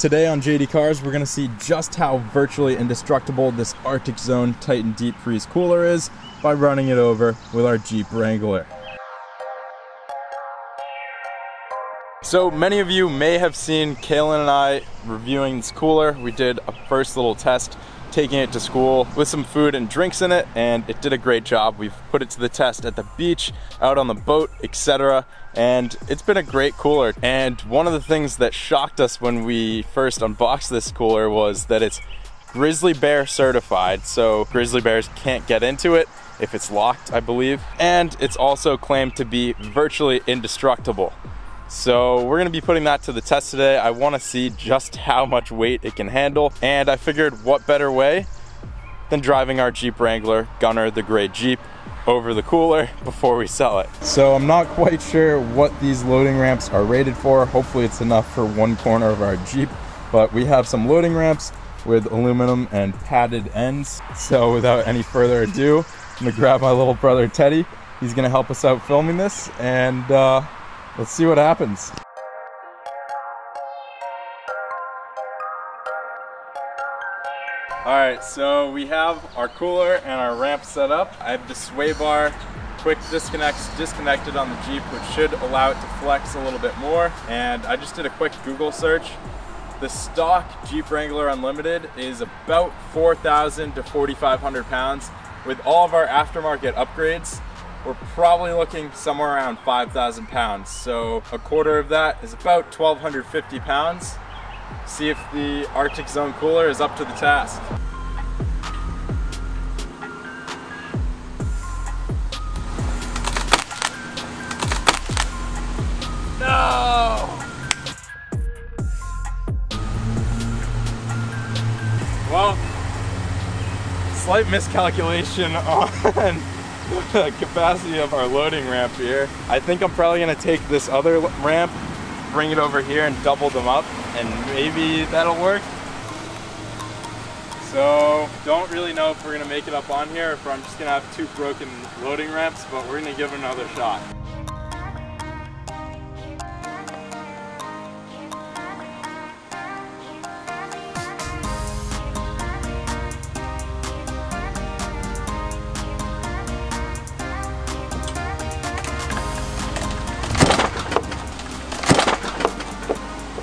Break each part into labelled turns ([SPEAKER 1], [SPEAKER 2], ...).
[SPEAKER 1] Today on JD Cars, we're going to see just how virtually indestructible this Arctic Zone Titan Deep Freeze cooler is by running it over with our Jeep Wrangler. So many of you may have seen Kaylin and I reviewing this cooler. We did a first little test taking it to school with some food and drinks in it and it did a great job. We've put it to the test at the beach, out on the boat, etc. And it's been a great cooler. And one of the things that shocked us when we first unboxed this cooler was that it's grizzly bear certified. So grizzly bears can't get into it if it's locked, I believe. And it's also claimed to be virtually indestructible. So we're gonna be putting that to the test today. I wanna see just how much weight it can handle. And I figured what better way than driving our Jeep Wrangler, Gunner the gray Jeep, over the cooler before we sell it. So I'm not quite sure what these loading ramps are rated for. Hopefully it's enough for one corner of our Jeep, but we have some loading ramps with aluminum and padded ends. So without any further ado, I'm gonna grab my little brother Teddy. He's gonna help us out filming this and uh, Let's see what happens. All right, so we have our cooler and our ramp set up. I have the sway bar quick disconnects disconnected on the Jeep, which should allow it to flex a little bit more. And I just did a quick Google search. The stock Jeep Wrangler Unlimited is about 4,000 to 4,500 pounds. With all of our aftermarket upgrades, we're probably looking somewhere around 5,000 pounds. So a quarter of that is about 1,250 pounds. See if the Arctic Zone cooler is up to the task. No! Well, slight miscalculation on capacity of our loading ramp here. I think I'm probably gonna take this other ramp, bring it over here and double them up and maybe that'll work. So don't really know if we're gonna make it up on here or if I'm just gonna have two broken loading ramps, but we're gonna give it another shot.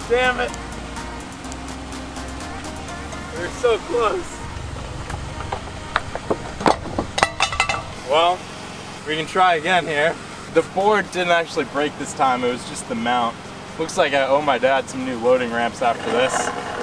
[SPEAKER 1] Damn it! We're so close. Well, we can try again here. The board didn't actually break this time, it was just the mount. Looks like I owe my dad some new loading ramps after this.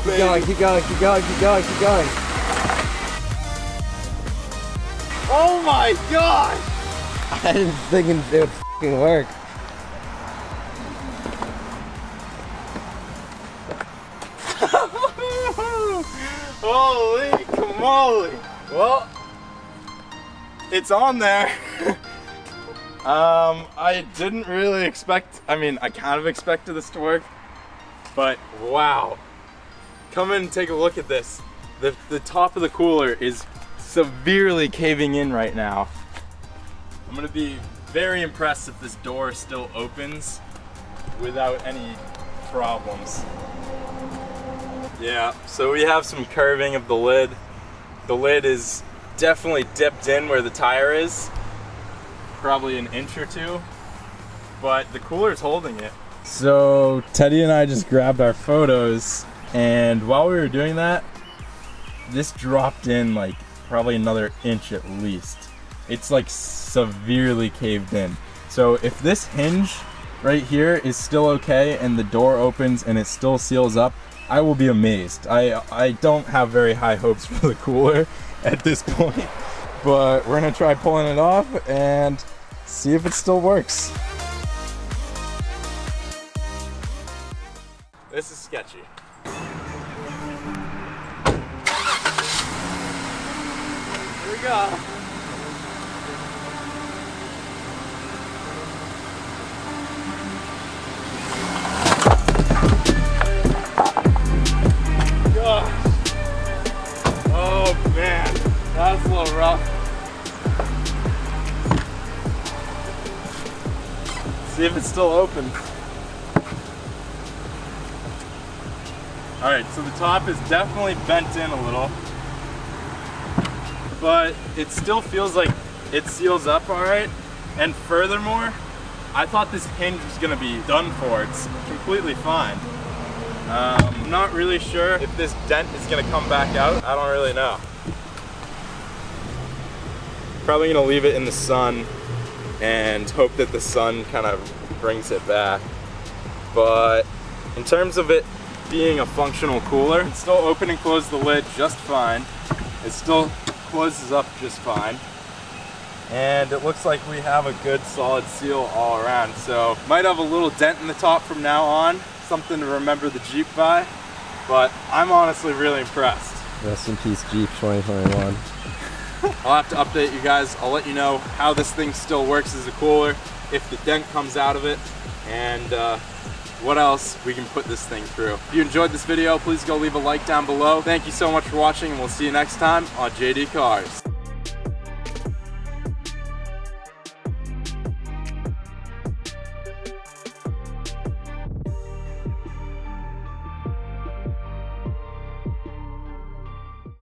[SPEAKER 1] Baby.
[SPEAKER 2] Keep going, keep going, keep going, keep going, keep going.
[SPEAKER 1] Oh my gosh!
[SPEAKER 2] I didn't think it would fucking work.
[SPEAKER 1] Holy camole! Well, it's on there. Um, I didn't really expect, I mean, I kind of expected this to work, but wow. Come in and take a look at this. The, the top of the cooler is severely caving in right now. I'm gonna be very impressed if this door still opens without any problems. Yeah, so we have some curving of the lid. The lid is definitely dipped in where the tire is probably an inch or two, but the cooler is holding it. So Teddy and I just grabbed our photos, and while we were doing that, this dropped in like probably another inch at least. It's like severely caved in. So if this hinge right here is still okay and the door opens and it still seals up, I will be amazed. I, I don't have very high hopes for the cooler at this point, but we're gonna try pulling it off and see if it still works. This is sketchy. god. Oh man, a little rough. See if it's still open. All right, so the top is definitely bent in a little but it still feels like it seals up all right. And furthermore, I thought this hinge was gonna be done for. It's completely fine. Um, I'm not really sure if this dent is gonna come back out. I don't really know. Probably gonna leave it in the sun and hope that the sun kind of brings it back. But in terms of it being a functional cooler, it's still open and close the lid just fine. It's still closes up just fine. And it looks like we have a good solid seal all around. So might have a little dent in the top from now on, something to remember the Jeep by, but I'm honestly really impressed.
[SPEAKER 2] Rest in peace, Jeep 2021.
[SPEAKER 1] I'll have to update you guys. I'll let you know how this thing still works as a cooler, if the dent comes out of it, and uh, what else we can put this thing through. If you enjoyed this video, please go leave a like down below. Thank you so much for watching, and we'll see you next time on JD Cars.